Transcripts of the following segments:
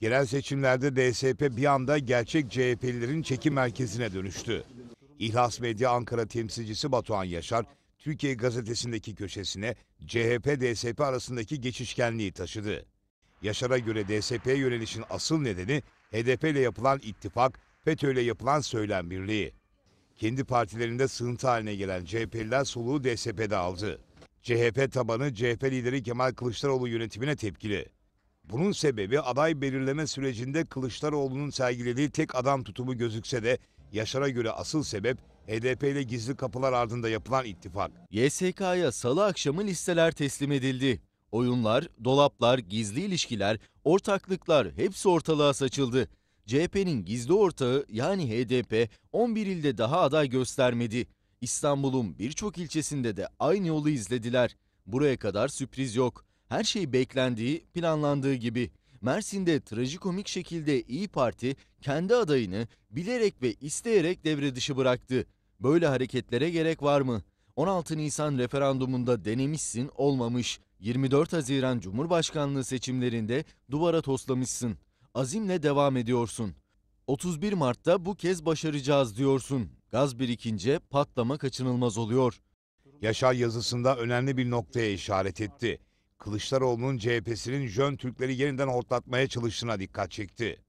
Yerel seçimlerde DSP bir anda gerçek CHP'lilerin çekim merkezine dönüştü. İhlas Medya Ankara temsilcisi Batuhan Yaşar, Türkiye gazetesindeki köşesine CHP-DSP arasındaki geçişkenliği taşıdı. Yaşar'a göre DSP'ye yönelişin asıl nedeni HDP ile yapılan ittifak, FETÖ ile yapılan söylem birliği. Kendi partilerinde sığıntı haline gelen CHP'liler soluğu DSP'de aldı. CHP tabanı CHP lideri Kemal Kılıçdaroğlu yönetimine tepkili. Bunun sebebi aday belirleme sürecinde Kılıçdaroğlu'nun sergilediği tek adam tutumu gözükse de Yaşar'a göre asıl sebep HDP ile gizli kapılar ardında yapılan ittifak. YSK'ya salı akşamı listeler teslim edildi. Oyunlar, dolaplar, gizli ilişkiler, ortaklıklar hepsi ortalığa saçıldı. CHP'nin gizli ortağı yani HDP 11 ilde daha aday göstermedi. İstanbul'un birçok ilçesinde de aynı yolu izlediler. Buraya kadar sürpriz yok. Her şey beklendiği, planlandığı gibi. Mersin'de trajikomik şekilde İyi Parti kendi adayını bilerek ve isteyerek devre dışı bıraktı. Böyle hareketlere gerek var mı? 16 Nisan referandumunda denemişsin olmamış. 24 Haziran Cumhurbaşkanlığı seçimlerinde duvara toslamışsın. Azimle devam ediyorsun. 31 Mart'ta bu kez başaracağız diyorsun. Gaz birikince patlama kaçınılmaz oluyor. Yaşar yazısında önemli bir noktaya işaret etti. Kılıçdaroğlu'nun CHP'sinin Jön Türkleri yeniden hortlatmaya çalıştığına dikkat çekti.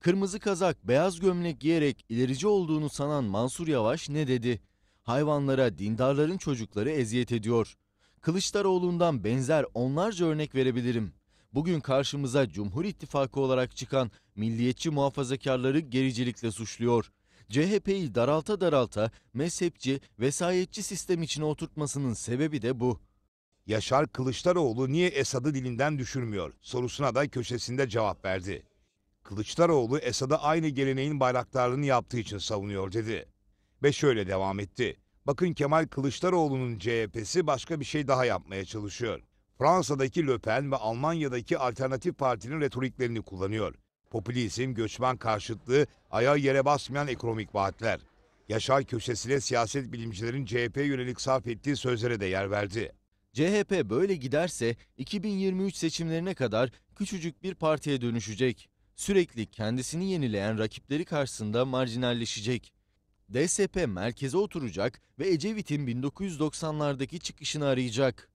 Kırmızı kazak, beyaz gömlek giyerek ilerici olduğunu sanan Mansur Yavaş ne dedi? Hayvanlara dindarların çocukları eziyet ediyor. Kılıçdaroğlu'ndan benzer onlarca örnek verebilirim. Bugün karşımıza Cumhur İttifakı olarak çıkan milliyetçi muhafazakarları gericilikle suçluyor. CHP'yi daralta daralta mezhepçi, vesayetçi sistem içine oturtmasının sebebi de bu. Yaşar Kılıçdaroğlu niye Esad'ı dilinden düşürmüyor sorusuna da köşesinde cevap verdi. Kılıçdaroğlu Esad'ı aynı geleneğin bayraktarlığını yaptığı için savunuyor dedi. Ve şöyle devam etti. Bakın Kemal Kılıçdaroğlu'nun CHP'si başka bir şey daha yapmaya çalışıyor. Fransa'daki Le Pen ve Almanya'daki alternatif partinin retoriklerini kullanıyor. Popülizm, göçmen karşıtlığı, ayağı yere basmayan ekonomik vaatler. Yaşar köşesine siyaset bilimcilerin CHP'ye yönelik sarf ettiği sözlere de yer verdi. CHP böyle giderse 2023 seçimlerine kadar küçücük bir partiye dönüşecek. Sürekli kendisini yenileyen rakipleri karşısında marjinalleşecek. DSP merkeze oturacak ve Ecevit'in 1990'lardaki çıkışını arayacak.